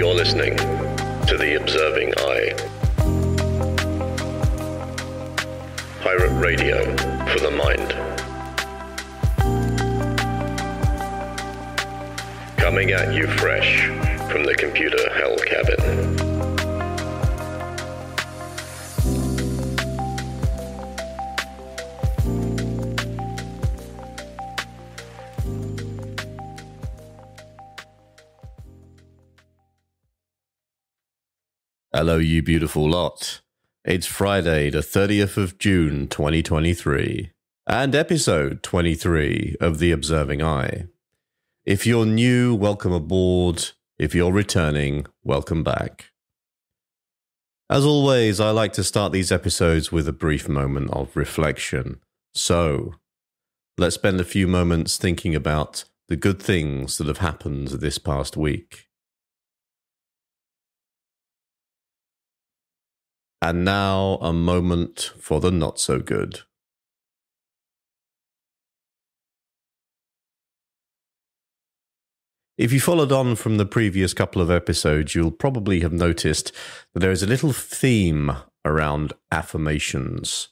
You're listening to The Observing I. Pirate Radio for the mind. Coming at you fresh from the computer hell cabin. Hello, you beautiful lot. It's Friday, the 30th of June, 2023, and episode 23 of The Observing I. If you're new, welcome aboard. If you're returning, welcome back. As always, I like to start these episodes with a brief moment of reflection. So, let's spend a few moments thinking about the good things that have happened this past week. And now a moment for the not so good. If you followed on from the previous couple of episodes, you'll probably have noticed that there is a little theme around affirmations.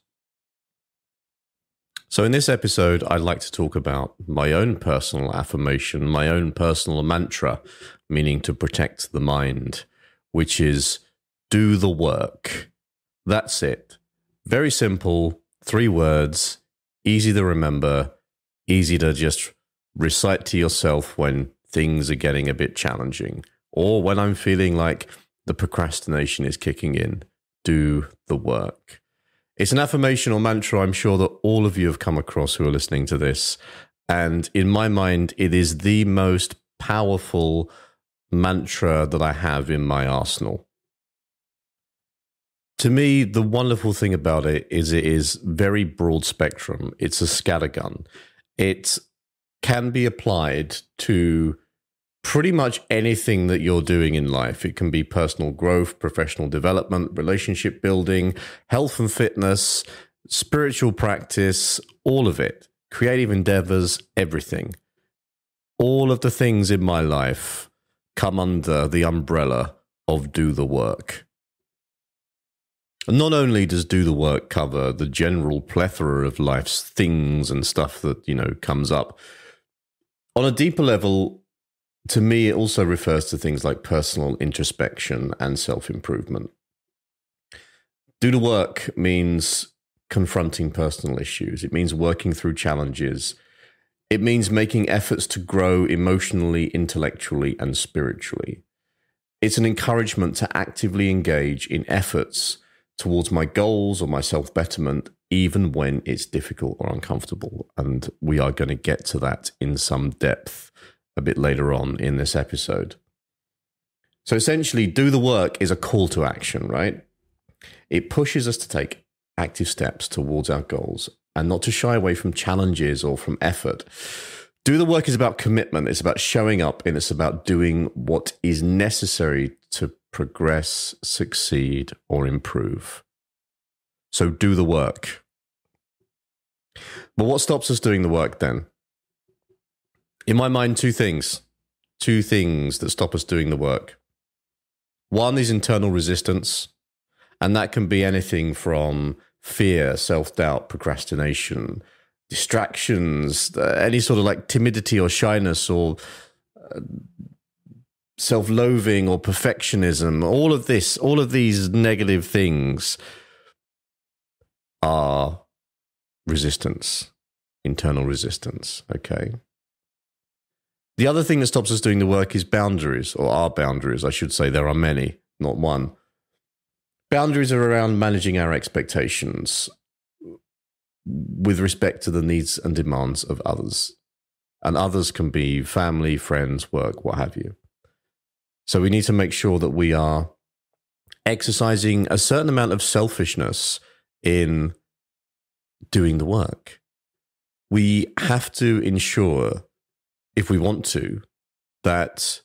So, in this episode, I'd like to talk about my own personal affirmation, my own personal mantra, meaning to protect the mind, which is do the work. That's it. Very simple, three words, easy to remember, easy to just recite to yourself when things are getting a bit challenging or when I'm feeling like the procrastination is kicking in. Do the work. It's an affirmation or mantra I'm sure that all of you have come across who are listening to this. And in my mind, it is the most powerful mantra that I have in my arsenal to me, the wonderful thing about it is it is very broad spectrum. It's a scattergun. It can be applied to pretty much anything that you're doing in life. It can be personal growth, professional development, relationship building, health and fitness, spiritual practice, all of it, creative endeavors, everything. All of the things in my life come under the umbrella of do the work. Not only does Do the Work cover the general plethora of life's things and stuff that, you know, comes up, on a deeper level, to me, it also refers to things like personal introspection and self improvement. Do the work means confronting personal issues, it means working through challenges. It means making efforts to grow emotionally, intellectually, and spiritually. It's an encouragement to actively engage in efforts towards my goals or my self betterment, even when it's difficult or uncomfortable. And we are going to get to that in some depth a bit later on in this episode. So essentially, do the work is a call to action, right? It pushes us to take active steps towards our goals and not to shy away from challenges or from effort. Do the work is about commitment. It's about showing up and it's about doing what is necessary to progress, succeed, or improve. So do the work. But what stops us doing the work then? In my mind, two things. Two things that stop us doing the work. One is internal resistance, and that can be anything from fear, self doubt, procrastination, distractions, uh, any sort of like timidity or shyness or uh, self loathing or perfectionism, all of this, all of these negative things are resistance, internal resistance. Okay. The other thing that stops us doing the work is boundaries, or our boundaries, I should say. There are many, not one. Boundaries are around managing our expectations with respect to the needs and demands of others. And others can be family, friends, work, what have you. So we need to make sure that we are exercising a certain amount of selfishness in doing the work. We have to ensure, if we want to, that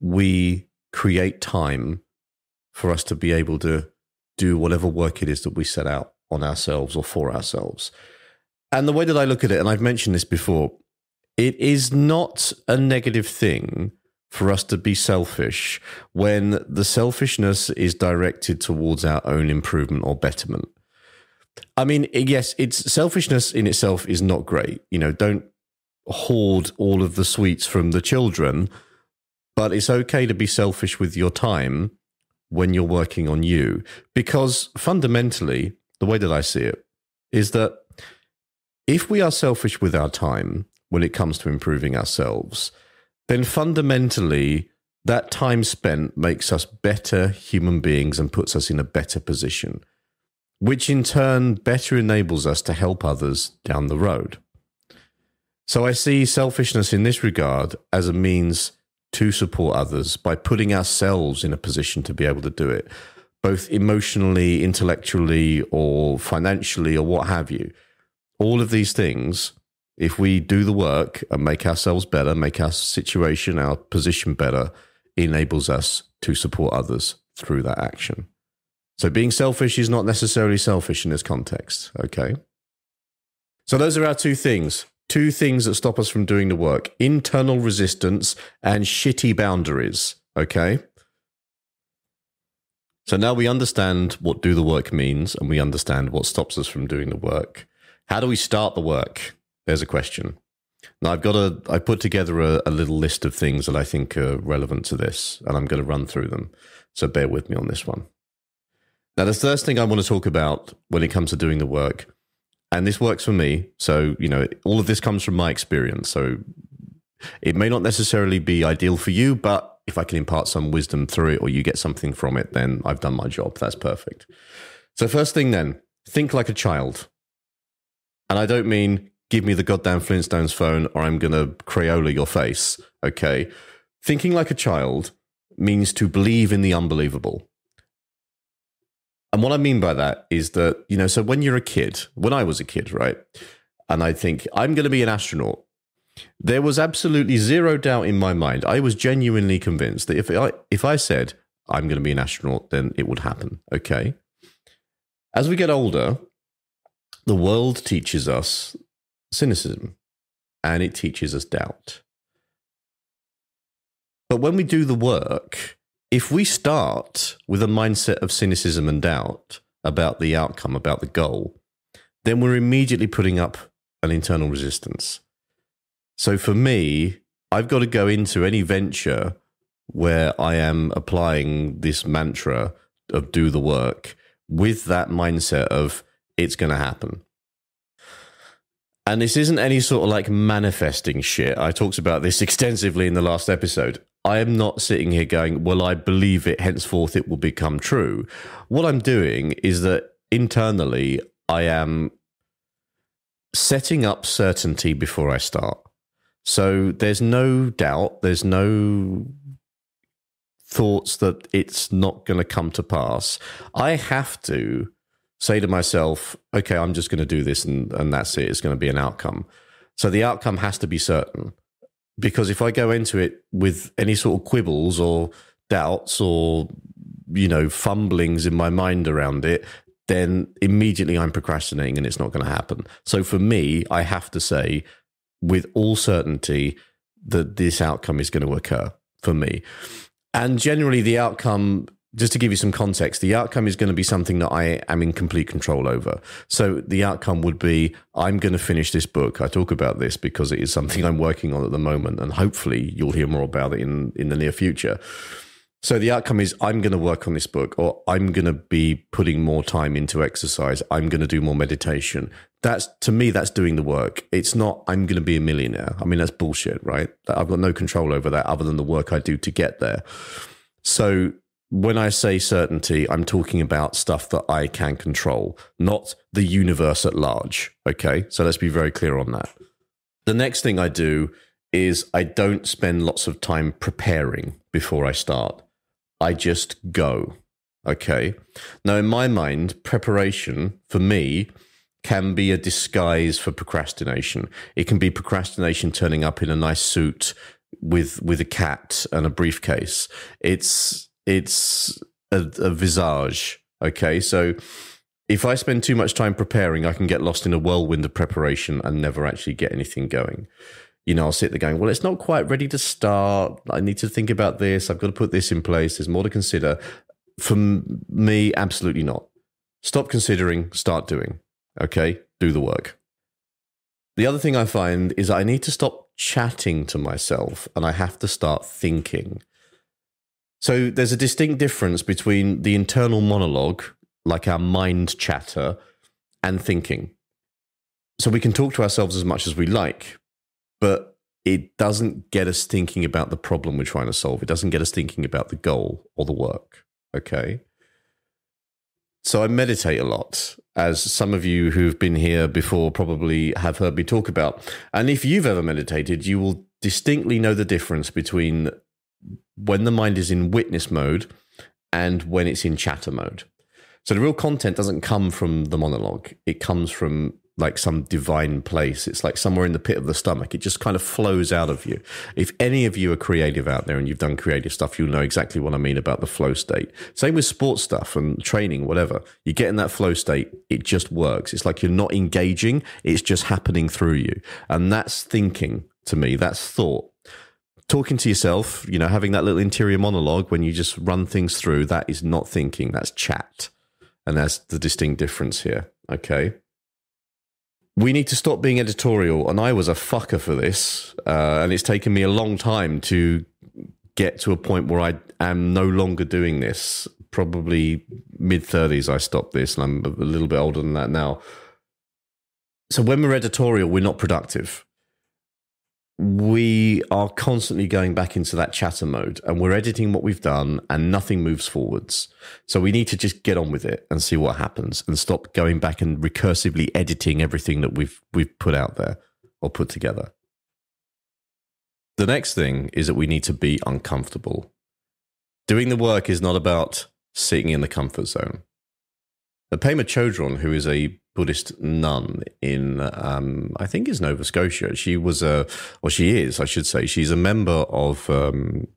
we create time for us to be able to do whatever work it is that we set out on ourselves or for ourselves. And the way that I look at it, and I've mentioned this before, it is not a negative thing for us to be selfish when the selfishness is directed towards our own improvement or betterment. I mean, yes, it's selfishness in itself is not great. You know, don't hoard all of the sweets from the children, but it's okay to be selfish with your time when you're working on you because fundamentally, the way that I see it is that if we are selfish with our time when it comes to improving ourselves, then fundamentally that time spent makes us better human beings and puts us in a better position, which in turn better enables us to help others down the road. So I see selfishness in this regard as a means to support others by putting ourselves in a position to be able to do it, both emotionally, intellectually, or financially, or what have you. All of these things if we do the work and make ourselves better, make our situation, our position better, enables us to support others through that action. So being selfish is not necessarily selfish in this context. Okay. So those are our two things. Two things that stop us from doing the work internal resistance and shitty boundaries. Okay. So now we understand what do the work means and we understand what stops us from doing the work. How do we start the work? There's a question. Now I've got a I put together a, a, little list of things that I think are relevant to this, and I'm going to run through them. So bear with me on this one. Now the first thing I want to talk about when it comes to doing the work, and this works for me. So you know, all of this comes from my experience. So it may not necessarily be ideal for you, but if I can impart some wisdom through it, or you get something from it, then I've done my job. That's perfect. So first thing then, think like a child. And I don't mean give me the goddamn Flintstones phone or I'm going to Crayola your face. Okay. Thinking like a child means to believe in the unbelievable. And what I mean by that is that, you know, so when you're a kid, when I was a kid, right? And I think I'm going to be an astronaut. There was absolutely zero doubt in my mind. I was genuinely convinced that if I if I said I'm going to be an astronaut, then it would happen. Okay. As we get older, the world teaches us cynicism and it teaches us doubt. But when we do the work, if we start with a mindset of cynicism and doubt about the outcome, about the goal, then we're immediately putting up an internal resistance. So for me, I've got to go into any venture where I am applying this mantra of do the work with that mindset of it's going to happen. And this isn't any sort of like manifesting shit. I talked about this extensively in the last episode. I am not sitting here going, well, I believe it, henceforth it will become true. What I'm doing is that internally, I am setting up certainty before I start. So there's no doubt, there's no thoughts that it's not going to come to pass. I have to say to myself, okay, I'm just going to do this and, and that's it. It's going to be an outcome. So the outcome has to be certain. Because if I go into it with any sort of quibbles or doubts or, you know, fumblings in my mind around it, then immediately I'm procrastinating and it's not going to happen. So for me, I have to say with all certainty that this outcome is going to occur for me. And generally, the outcome just to give you some context, the outcome is going to be something that I am in complete control over. So the outcome would be I'm going to finish this book. I talk about this because it is something I'm working on at the moment, and hopefully you'll hear more about it in in the near future. So the outcome is I'm going to work on this book, or I'm going to be putting more time into exercise. I'm going to do more meditation. That's to me, that's doing the work. It's not I'm going to be a millionaire. I mean, that's bullshit, right? I've got no control over that other than the work I do to get there. So when I say certainty, I'm talking about stuff that I can control, not the universe at large. Okay. So let's be very clear on that. The next thing I do is I don't spend lots of time preparing before I start. I just go. Okay. Now, in my mind, preparation for me can be a disguise for procrastination. It can be procrastination turning up in a nice suit with with a cat and a briefcase. It's it's a, a visage. Okay, so if I spend too much time preparing, I can get lost in a whirlwind of preparation and never actually get anything going. you know, I'll sit there going, well, it's not quite ready to start. I need to think about this. I've got to put this in place. There's more to consider. For me, absolutely not. Stop considering, start doing. Okay, do the work. The other thing I find is I need to stop chatting to myself and I have to start thinking. So there's a distinct difference between the internal monologue, like our mind chatter, and thinking. So we can talk to ourselves as much as we like, but it doesn't get us thinking about the problem we're trying to solve. It doesn't get us thinking about the goal or the work. Okay. So I meditate a lot, as some of you who've been here before probably have heard me talk about. And if you've ever meditated, you will distinctly know the difference between when the mind is in witness mode and when it's in chatter mode. So the real content doesn't come from the monologue, it comes from like some divine place. It's like somewhere in the pit of the stomach. It just kind of flows out of you. If any of you are creative out there and you've done creative stuff, you'll know exactly what I mean about the flow state. Same with sports stuff and training, whatever. You get in that flow state, it just works. It's like you're not engaging, it's just happening through you. And that's thinking to me, that's thought. Talking to yourself, you know, having that little interior monologue when you just run things through, that is not thinking, that's chat. And that's the distinct difference here. Okay we need to stop being editorial. And I was a fucker for this. Uh, and it's taken me a long time to get to a point where I am no longer doing this. Probably mid 30s, I stopped this, and I'm a little bit older than that now. So when we're editorial, we're not productive we are constantly going back into that chatter mode and we're editing what we've done and nothing moves forwards. So we need to just get on with it and see what happens and stop going back and recursively editing everything that we've we've put out there or put together. The next thing is that we need to be uncomfortable. Doing the work is not about sitting in the comfort zone. Pema Chodron, who is a Buddhist nun in, um, I think, is Nova Scotia. She was a, or she is, I should say, she's a member of um,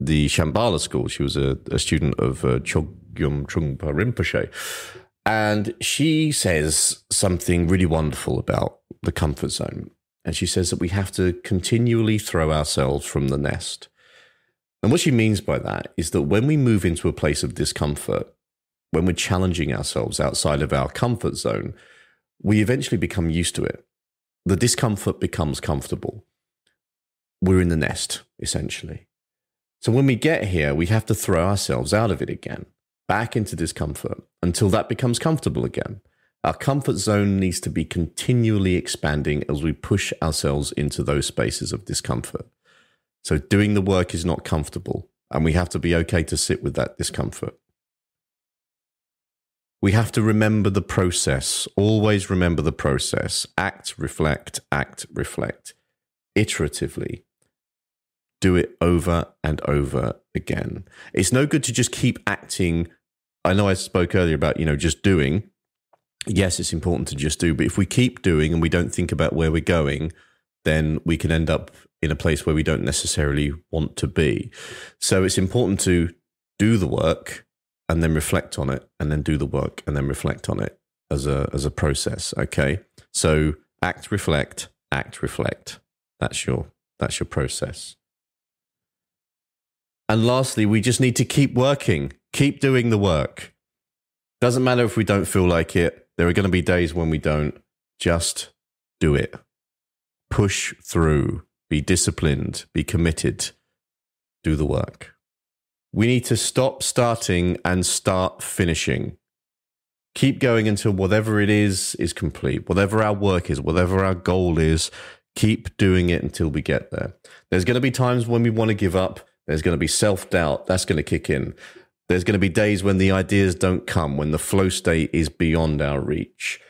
the Shambhala school. She was a, a student of uh, Chogyam Trungpa Rinpoche. And she says something really wonderful about the comfort zone. And she says that we have to continually throw ourselves from the nest. And what she means by that is that when we move into a place of discomfort, when we're challenging ourselves outside of our comfort zone, we eventually become used to it. The discomfort becomes comfortable. We're in the nest, essentially. So when we get here, we have to throw ourselves out of it again, back into discomfort until that becomes comfortable again. Our comfort zone needs to be continually expanding as we push ourselves into those spaces of discomfort. So doing the work is not comfortable, and we have to be okay to sit with that discomfort we have to remember the process. Always remember the process. Act, reflect, act, reflect. Iteratively. Do it over and over again. It's no good to just keep acting. I know I spoke earlier about, you know, just doing. Yes, it's important to just do, but if we keep doing and we don't think about where we're going, then we can end up in a place where we don't necessarily want to be. So it's important to do the work and then reflect on it and then do the work and then reflect on it as a as a process okay? So act reflect act reflect. That's your that's your process. And lastly we just need to keep working. Keep doing the work. Doesn't matter if we don't feel like it. There are going to be days when we don't. Just do it. Push through. Be disciplined. Be committed. Do the work we need to stop starting and start finishing. Keep going until whatever it is is complete, whatever our work is, whatever our goal is, keep doing it until we get there. There's going to be times when we want to give up. There's going to be self doubt. That's going to kick in. There's going to be days when the ideas don't come, when the flow state is beyond our reach.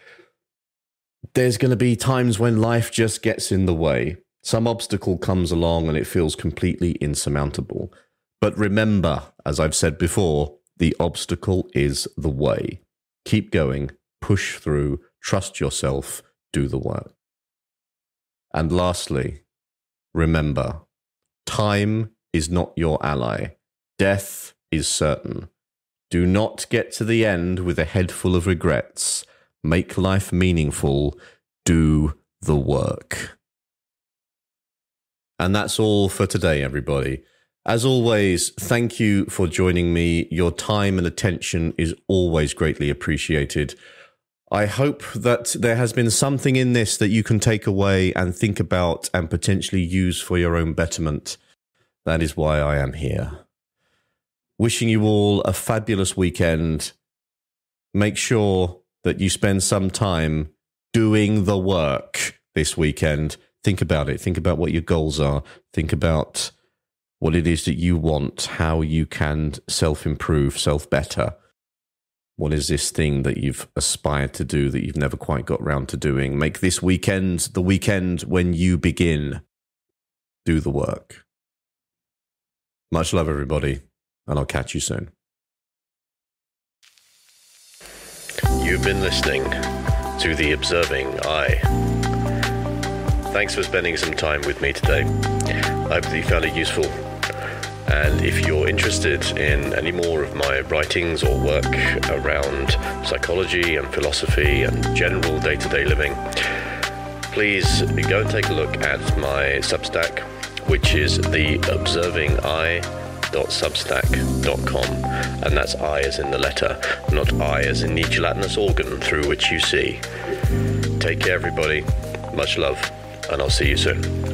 There's going to be times when life just gets in the way. Some obstacle comes along and it feels completely insurmountable. But remember, as I've said before, the obstacle is the way. Keep going, push through, trust yourself, do the work. And lastly, remember, time is not your ally. Death is certain. Do not get to the end with a head full of regrets. Make life meaningful. Do the work. And that's all for today, everybody. As always, thank you for joining me. Your time and attention is always greatly appreciated. I hope that there has been something in this that you can take away and think about and potentially use for your own betterment. That is why I am here. Wishing you all a fabulous weekend. Make sure that you spend some time doing the work this weekend. Think about it. Think about what your goals are. Think about what it is that you want, how you can self improve, self better. What is this thing that you've aspired to do that you've never quite got round to doing? Make this weekend the weekend when you begin. Do the work. Much love, everybody, and I'll catch you soon. You've been listening to The Observing I. Thanks for spending some time with me today. I hope that you found it useful. And if you're interested in any more of my writings or work around psychology and philosophy and general day to day living, please go and take a look at my Substack, which is the theobservingi.substack.com. And that's I as in the letter, not I as in the gelatinous organ through which you see. Take care, everybody. Much love, and I'll see you soon.